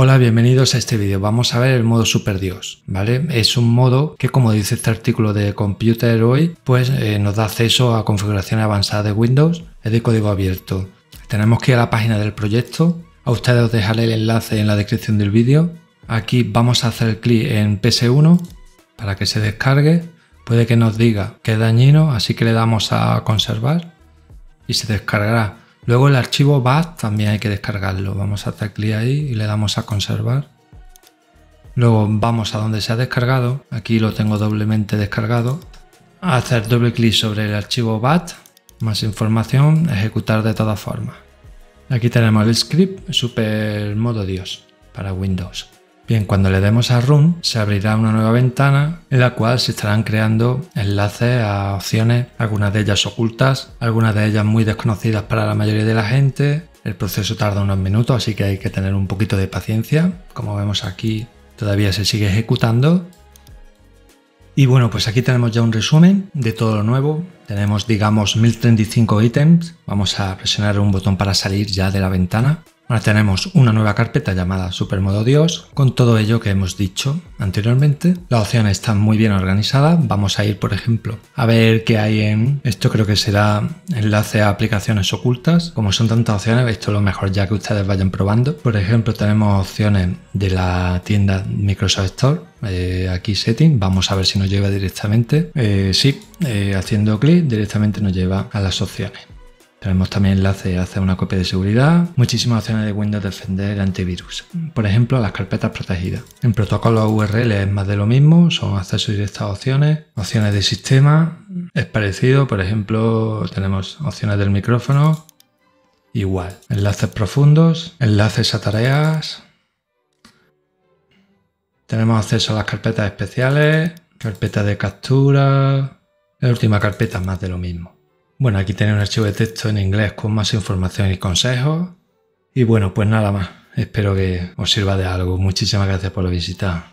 Hola, bienvenidos a este vídeo. Vamos a ver el modo Super Dios, ¿vale? Es un modo que, como dice este artículo de Computer hoy, pues eh, nos da acceso a configuraciones avanzadas de Windows, es de código abierto. Tenemos que ir a la página del proyecto. A ustedes os dejaré el enlace en la descripción del vídeo. Aquí vamos a hacer clic en PS1 para que se descargue. Puede que nos diga que es dañino, así que le damos a conservar y se descargará. Luego el archivo BAT también hay que descargarlo. Vamos a hacer clic ahí y le damos a conservar. Luego vamos a donde se ha descargado. Aquí lo tengo doblemente descargado. Hacer doble clic sobre el archivo BAT. Más información, ejecutar de todas formas. Aquí tenemos el script super modo Dios para Windows. Bien, cuando le demos a Run se abrirá una nueva ventana en la cual se estarán creando enlaces a opciones, algunas de ellas ocultas, algunas de ellas muy desconocidas para la mayoría de la gente. El proceso tarda unos minutos, así que hay que tener un poquito de paciencia. Como vemos aquí, todavía se sigue ejecutando. Y bueno, pues aquí tenemos ya un resumen de todo lo nuevo. Tenemos, digamos, 1035 ítems. Vamos a presionar un botón para salir ya de la ventana. Ahora tenemos una nueva carpeta llamada Supermodo Dios con todo ello que hemos dicho anteriormente. Las opciones están muy bien organizadas. Vamos a ir, por ejemplo, a ver qué hay en esto. Creo que será enlace a aplicaciones ocultas. Como son tantas opciones, esto es lo mejor ya que ustedes vayan probando. Por ejemplo, tenemos opciones de la tienda Microsoft Store. Eh, aquí setting, vamos a ver si nos lleva directamente. Eh, sí, eh, haciendo clic directamente nos lleva a las opciones. Tenemos también enlace hacia una copia de seguridad, muchísimas opciones de Windows Defender antivirus. Por ejemplo, las carpetas protegidas. En protocolo URL es más de lo mismo, son acceso directo a opciones, opciones de sistema, es parecido, por ejemplo, tenemos opciones del micrófono, igual. Enlaces profundos, enlaces a tareas. Tenemos acceso a las carpetas especiales, carpeta de captura. La última carpeta es más de lo mismo. Bueno, aquí tenéis un archivo de texto en inglés con más información y consejos. Y bueno, pues nada más. Espero que os sirva de algo. Muchísimas gracias por la visita.